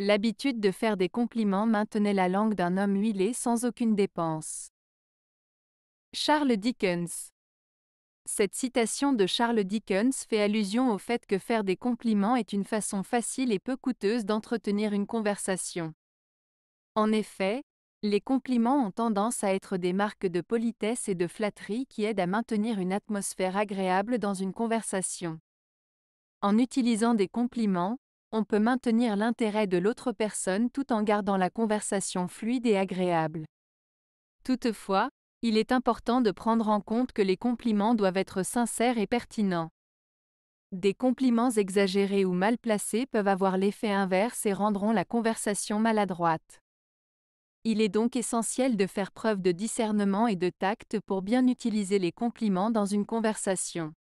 L'habitude de faire des compliments maintenait la langue d'un homme huilé sans aucune dépense. Charles Dickens Cette citation de Charles Dickens fait allusion au fait que faire des compliments est une façon facile et peu coûteuse d'entretenir une conversation. En effet, les compliments ont tendance à être des marques de politesse et de flatterie qui aident à maintenir une atmosphère agréable dans une conversation. En utilisant des compliments, on peut maintenir l'intérêt de l'autre personne tout en gardant la conversation fluide et agréable. Toutefois, il est important de prendre en compte que les compliments doivent être sincères et pertinents. Des compliments exagérés ou mal placés peuvent avoir l'effet inverse et rendront la conversation maladroite. Il est donc essentiel de faire preuve de discernement et de tact pour bien utiliser les compliments dans une conversation.